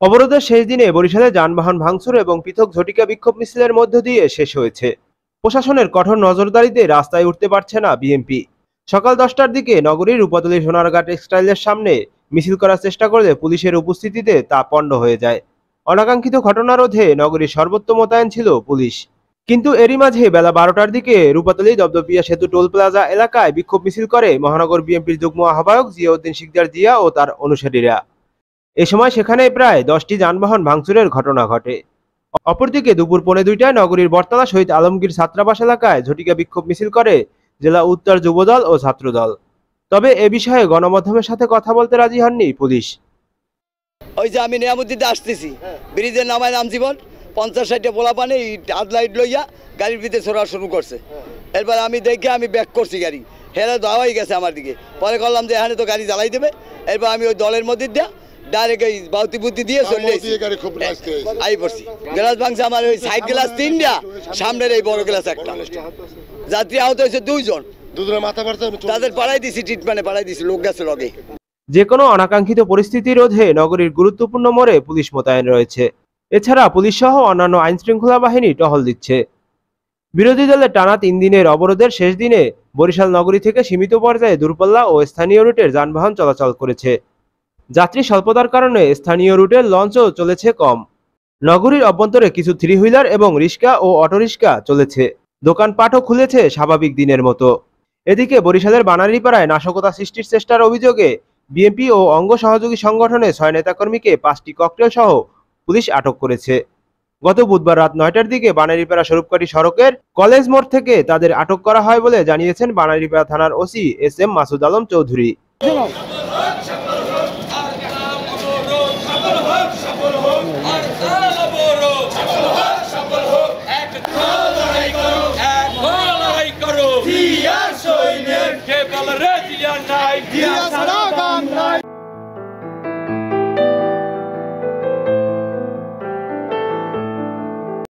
অবরোধের শেষ দিনে বরিশালে যানবাহন ভাঙচুর এবং পৃথক ঝটিকা বিক্ষোভ মিছিলের মধ্য দিয়ে শেষ হয়েছে। প্রশাসনের কঠোর নজরদারিতে রাস্তায় উঠতে পারছে না বিএনপি। সকাল দশটার দিকে নগরীর উপতলি সোনারঘাট টেক্সটাইলের সামনে মিছিল করার চেষ্টা করলে পুলিশের উপস্থিতিতে তা পণ্ড হয়ে যায়। অনাকাঙ্ক্ষিত ঘটনা রোধে নগরীর সর্বোত্তম মোতায়েন ছিল পুলিশ। কিন্তু এরই মাঝে বেলা বারোটার দিকে রূপাতলী দবদবিয়া সেতু টোল প্লাজা এলাকায় বিক্ষোভ মিছিল করে মহানগর বিএনপির যুগ্ম আহ্বায়ক জিয়াউদ্দিন শিকদার জিয়া ও তার অনুসারীরা। এ সময় সেখানে প্রায় দশটি যানবাহন ভাঙচুরের ঘটনা ঘটে। অপরদিকে দুপুর পৌনে দুইটায় নগরীর বটতলা শহীদ আলমগীর ছাত্রাবাস এলাকায় ঝটিকা বিক্ষোভ মিছিল করে জেলা উত্তর যুবদল ও ছাত্রদল। তবে এ বিষয়ে গণমাধ্যমের সাথে কথা বলতে রাজি হননি পুলিশ। ওই যে আমি নিয়ামতিতে আসতেছি। ব্রিজের নামায় নাম জীবন পঞ্চাশ ষাটটা পোলা পানে হাত লাইট লইয়া গাড়ির ভিতরে ছোড়া শুরু করছে। এরপর আমি দেখে আমি ব্যাক করছি গাড়ি। হেরা দাওয়াই গেছে আমার দিকে। পরে করলাম যে এখানে তো গাড়ি জ্বালাই দেবে। এরপর আমি ওই দলের মধ্যে দিয়া ডাইরেক্ট এই বাউতি বুদ্ধি দিয়ে চলে দিয়ে গাড়ি খুব রাস্তে হয়েছে। আই পড়ছি। গ্লাস ভাঙছে আমার ওই সাইড গ্লাস তিনটা সামনের এই বড় গ্লাস একটা। যাত্রী আহত হয়েছে দুইজন। তাদের পাড়াই দিছি ট্রিটমেন্টে পাড়াই দিছি লোক গেছে লগে। যে কোনো অনাকাঙ্ক্ষিত পরিস্থিতি রোধে নগরীর গুরুত্বপূর্ণ মোড়ে পুলিশ মোতায়েন রয়েছে। এছাড়া পুলিশ সহ অন্যান্য আইন শৃঙ্খলা বাহিনী টহল দিচ্ছে। বিরোধী দলের টানা তিন দিনের অবরোধের শেষ দিনে বরিশাল নগরী থেকে সীমিত পর্যায়ে দূরপাল্লা ও স্থানীয় রুটের যানবাহন চলাচল করেছে। যাত্রী স্বল্পতার কারণে স্থানীয় রুটের লঞ্চও চলেছে কম। নগরীর অভ্যন্তরে কিছু থ্রি হুইলার এবং রিক্সা ও অটোরিক্সা চলেছে। দোকানপাটও খুলেছে স্বাভাবিক দিনের মতো। এদিকে বরিশালের বানারীপাড়ায় নাশকতা সৃষ্টির চেষ্টার অভিযোগে বিএনপি ও অঙ্গ সহযোগী সংগঠনে ছয় নেতাকর্মীকে পাঁচটি ককটেল সহ পুলিশ আটক করেছে। গত বুধবার রাত নয়টার দিকে বানারীপাড়া স্বরূপকাঠি সড়কের কলেজ মোড় থেকে তাদের আটক করা হয় বলে জানিয়েছেন বানারীপাড়া থানার OC S M Masud Alam Chowdhury.